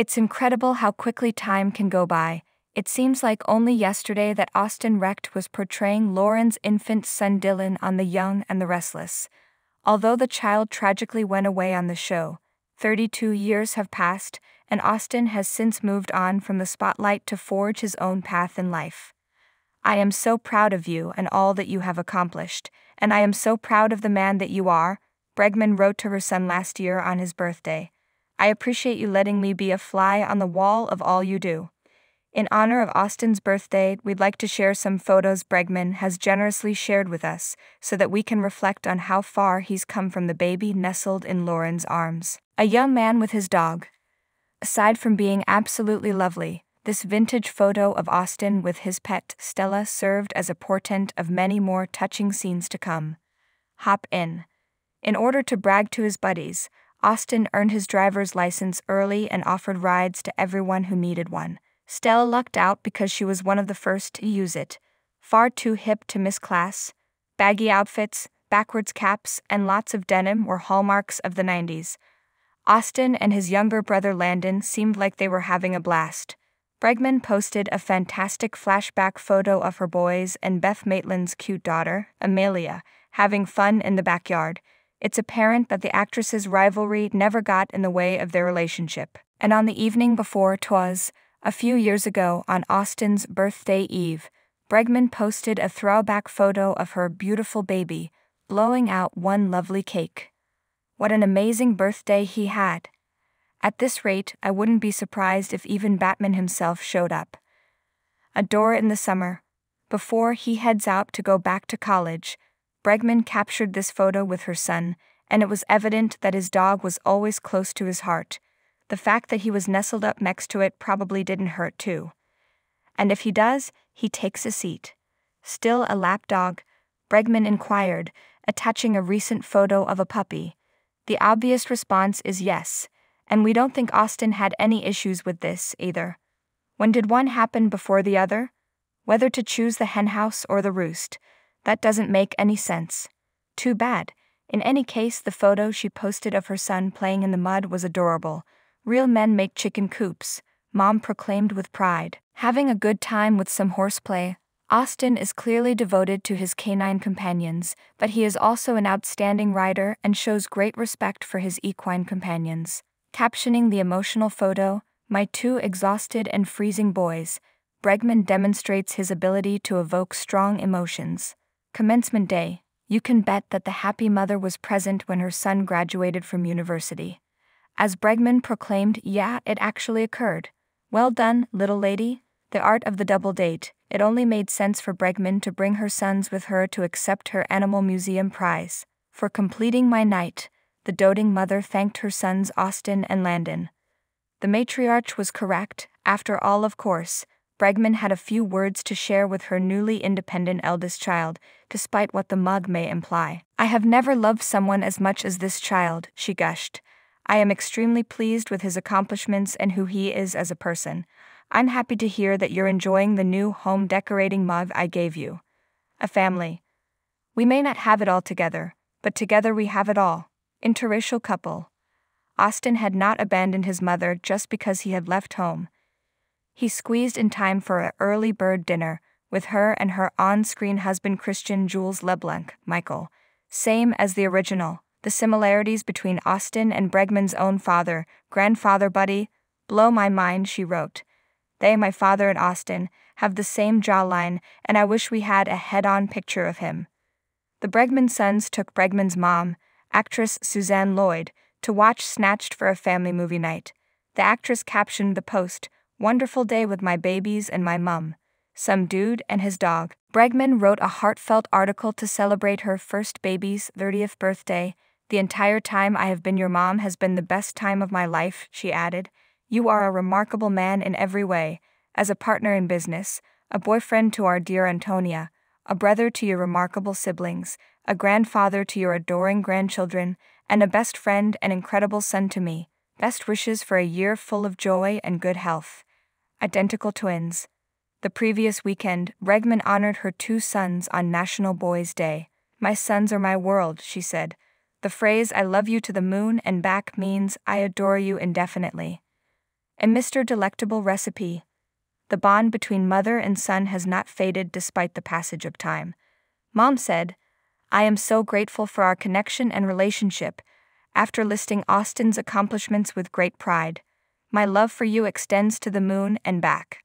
It's incredible how quickly time can go by. It seems like only yesterday that Austin Recht was portraying Lauren's infant son Dylan on The Young and the Restless. Although the child tragically went away on the show, 32 years have passed, and Austin has since moved on from the spotlight to forge his own path in life. I am so proud of you and all that you have accomplished, and I am so proud of the man that you are, Bregman wrote to her son last year on his birthday. I appreciate you letting me be a fly on the wall of all you do. In honor of Austin's birthday, we'd like to share some photos Bregman has generously shared with us so that we can reflect on how far he's come from the baby nestled in Lauren's arms. A young man with his dog. Aside from being absolutely lovely, this vintage photo of Austin with his pet, Stella, served as a portent of many more touching scenes to come. Hop in. In order to brag to his buddies, Austin earned his driver's license early and offered rides to everyone who needed one. Stella lucked out because she was one of the first to use it. Far too hip to miss class, baggy outfits, backwards caps, and lots of denim were hallmarks of the 90s. Austin and his younger brother Landon seemed like they were having a blast. Bregman posted a fantastic flashback photo of her boys and Beth Maitland's cute daughter, Amelia, having fun in the backyard it's apparent that the actress's rivalry never got in the way of their relationship. And on the evening before twas, a few years ago on Austin's birthday eve, Bregman posted a throwback photo of her beautiful baby, blowing out one lovely cake. What an amazing birthday he had! At this rate, I wouldn't be surprised if even Batman himself showed up. Adore in the summer. Before he heads out to go back to college, Bregman captured this photo with her son, and it was evident that his dog was always close to his heart. The fact that he was nestled up next to it probably didn't hurt, too. And if he does, he takes a seat. Still a lap dog? Bregman inquired, attaching a recent photo of a puppy. The obvious response is yes, and we don't think Austin had any issues with this, either. When did one happen before the other? Whether to choose the henhouse or the roost, that doesn't make any sense. Too bad. In any case, the photo she posted of her son playing in the mud was adorable. Real men make chicken coops, Mom proclaimed with pride. Having a good time with some horseplay, Austin is clearly devoted to his canine companions, but he is also an outstanding rider and shows great respect for his equine companions. Captioning the emotional photo, My two exhausted and freezing boys, Bregman demonstrates his ability to evoke strong emotions. Commencement day, you can bet that the happy mother was present when her son graduated from university. As Bregman proclaimed, yeah, it actually occurred. Well done, little lady. The art of the double date. It only made sense for Bregman to bring her sons with her to accept her Animal Museum prize. For completing my night, the doting mother thanked her sons Austin and Landon. The matriarch was correct, after all, of course, Bregman had a few words to share with her newly independent eldest child, despite what the mug may imply. I have never loved someone as much as this child, she gushed. I am extremely pleased with his accomplishments and who he is as a person. I'm happy to hear that you're enjoying the new home decorating mug I gave you. A family. We may not have it all together, but together we have it all. Interracial couple. Austin had not abandoned his mother just because he had left home. He squeezed in time for an early bird dinner with her and her on screen husband Christian Jules Leblanc, Michael. Same as the original. The similarities between Austin and Bregman's own father, grandfather buddy, blow my mind, she wrote. They, my father and Austin, have the same jawline, and I wish we had a head on picture of him. The Bregman sons took Bregman's mom, actress Suzanne Lloyd, to watch Snatched for a family movie night. The actress captioned the post, Wonderful day with my babies and my mum. Some dude and his dog. Bregman wrote a heartfelt article to celebrate her first baby's 30th birthday. The entire time I have been your mom has been the best time of my life, she added. You are a remarkable man in every way, as a partner in business, a boyfriend to our dear Antonia, a brother to your remarkable siblings, a grandfather to your adoring grandchildren, and a best friend and incredible son to me. Best wishes for a year full of joy and good health identical twins. The previous weekend, Bregman honored her two sons on National Boys' Day. My sons are my world, she said. The phrase I love you to the moon and back means I adore you indefinitely. a Mr. Delectable recipe. The bond between mother and son has not faded despite the passage of time. Mom said, I am so grateful for our connection and relationship, after listing Austin's accomplishments with great pride. My love for you extends to the moon and back.